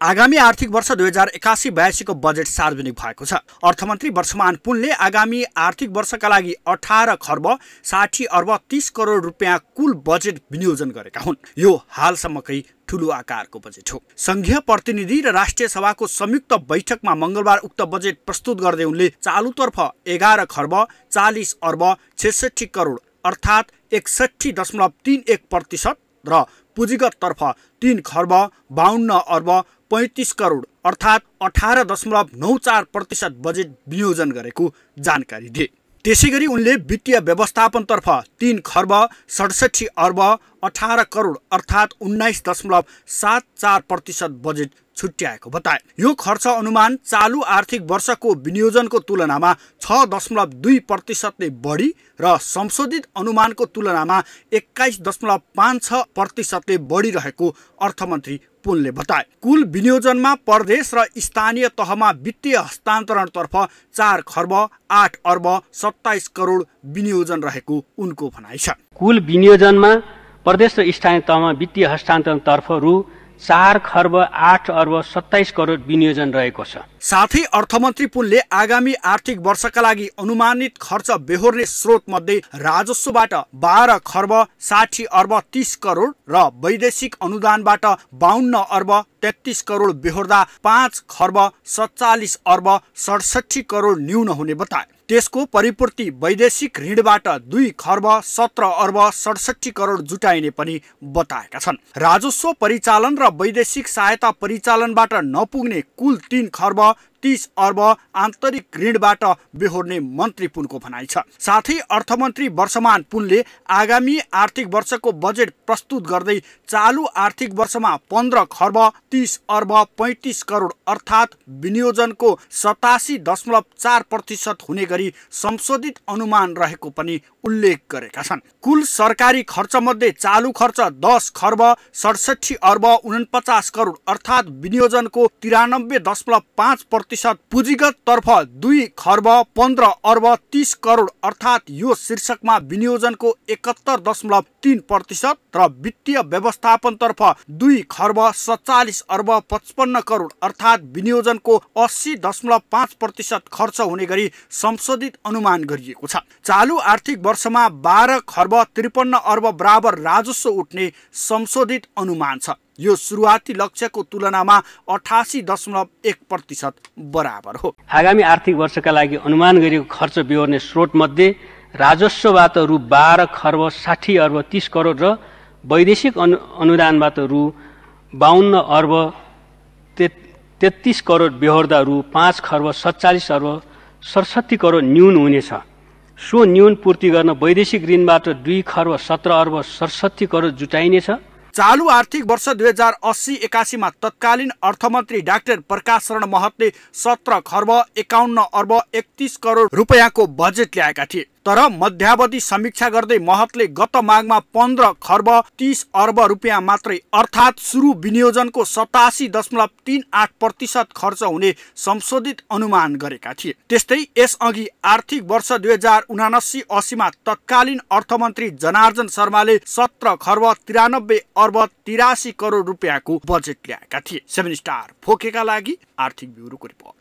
आगामी आर्थिक वर्ष दुई हजार एकासी बयासीको बजेट सार्वजनिक भएको छ। अर्थमन्त्री वर्षमान पुनले आगामी आर्थिक वर्षका लागि अठार खर्ब साठी अर्ब तिस करोड रुपियाँ कुल बजेट विनियोजन गरेका हुन्। यो हालसम्मकै ठुलो आकारको बजेट हो। संघीय प्रतिनिधि र राष्ट्रिय सभाको संयुक्त बैठकमा मङ्गलबार उक्त बजेट प्रस्तुत गर्दै उनले चालुतर्फ एघार खर्ब चालिस अर्ब छेसठी करोड अर्थात् एकसठी दशमलव तिन एक प्रतिशत र पुँजीगततर्फ तिन खर्ब बाहन्न अर्ब पैँतिस करोड अर्थात् अठार दशमलव नौ चार प्रतिशत बजेट विनियोजन गरेको जानकारी दिए। त्यसै गरी उनले वित्तीय व्यवस्थापनतर्फ तिन खर्ब सडसठी अर्ब अठार करोड अर्थात् उन्नाइस दशमलव सात चार प्रतिशत बजेट छुट्याएको बताए। यो खर्च अनुमान चालु आर्थिक वर्षको विनियोजनको तुलनामा छ दशमलव दुई प्रतिशतले बढी र संशोधित अनुमानको तुलनामा एक्काइस दशमलव पाँच छ प्रतिशतले बढी रहेको अर्थमन्त्री पुनले बताए। कुल विनियोजनमा प्रदेश र स्थानीय तहमा वित्तीय हस्तान्तरणतर्फ चार खर्ब आठ अर्ब सत्ताइस करोड विनियोजन रहेको उनको भनाइ छ। कुल विनियोजनमा प्रदेश र स्थानीय तहमा वित्तीय हस्तान्तरणतर्फ रु चार खर्ब आठ अर्ब सत्ताइस करोड विनियोजन रहेको छ। साथै अर्थमन्त्री पुनले आगामी आर्थिक वर्षका लागि अनुमानित खर्च बेहोर्ने स्रोत मध्ये राजस्वबाट बाह्र खर्ब साठी अर्ब तिस करोड र वैदेशिक अनुदानबाट बाहन्न अर्ब तेत्तिस करोड बेहोर्दा पाँच खर्ब सत्तालिस अर्ब सडसठी करोड न्यून हुने बताए। त्यसको परिपूर्ति वैदेशिक ऋणबाट दुई खर्ब सत्र अर्ब सडसठी करोड जुटाइने पनि बताएका छन्। राजस्व परिचालन र वैदेशिक सहायता परिचालनबाट नपुग्ने कुल तिन खर्ब तिस अर्ब आन्तरिक ऋणबाट बेहोर्ने मन्त्री पुनको भनाइ छ। साथै अर्थमन्त्री वर्षमान पुनले आगामी आर्थिक वर्षको बजेट प्रस्तुत गर्दै चालु आर्थिक वर्षमा पन्ध्र खर्ब तिस अर्ब पैँतिस करोड अर्थात् विनियोजनको सतासी दशमलव चार प्रतिशत हुने गरी संशोधित अनुमान रहेको पनि उल्लेख गरेका छन्। कुल सरकारी खर्च मध्ये चालु खर्च दस खर्ब सडसठी अर्ब उनपचास करोड अर्थात् विनियोजनको तिरानब्बे दशमलव पाँच प्रतिशत पुँजीगत तर्फ दुई खर्ब पन्ध्र अर्ब तिस करोड अर्थात् यो शीर्षकमा विनियोजनको एकहत्तर दशमलव तिन प्रतिशत र वित्तीय व्यवस्थापनतर्फ दुई खर्ब सत्तालिस अर्ब पचपन्न करोड अर्थात् विनियोजनको अस्सी दशमलव पाँच प्रतिशत खर्च हुने गरी संशोधित अनुमान गरिएको छ। चालु आर्थिक वर्षमा बाह्र खर्ब त्रिपन्न अर्ब बराबर राजस्व उठ्ने संशोधित अनुमान छ। यो सुरुवाती लक्ष्यको तुलनामा अठासी दशमलव एक प्रतिशत बराबर हो। आगामी आर्थिक वर्षका लागि अनुमान गरिएको खर्च बिहोर्ने स्रोत मध्ये राजस्वबाट रु बाह्र खर्ब साठी अर्ब तिस करोड र वैदेशिक अनु अनुदानबाट रु बाहन्न अर्ब तेत्तिस करोड बेहोर्दा रु पाँच खर्ब सत्तालिस अर्ब सडसठी करोड न्यून हुनेछ। सो न्यून पूर्ति गर्न वैदेशिक ऋणबाट दुई खर्ब सत्र अर्ब सडसठी करोड जुटाइनेछ। चालु आर्थिक वर्ष दुई हजार अस्सी एकासीमा तत्कालीन अर्थमन्त्री डाक्टर प्रकाश शरण महतले सत्र खर्ब एकाउन्न अर्ब एकतिस करोड रुपियाँको बजेट ल्याएका थिए। तर मध्यावधि समीक्षा गर्दै महतले गत माघमा पन्ध्र खर्ब तिस अर्ब रुपियाँ मात्रै अर्थात् सुरु विनियोजनको सतासी दशमलव तिन आठ प्रतिशत खर्च हुने संशोधित अनुमान गरेका थिए। त्यस्तै यसअघि आर्थिक वर्ष दुई हजार उनासी असीमा तत्कालीन अर्थमन्त्री जनार्जन शर्माले सत्र खर्ब तिरानब्बे अर्ब तिरासी करोड रुपियाँको बजेट ल्याएका थिए। सेभेन स्टार फोकेका लागि आर्थिक ब्युरोको रिपोर्ट।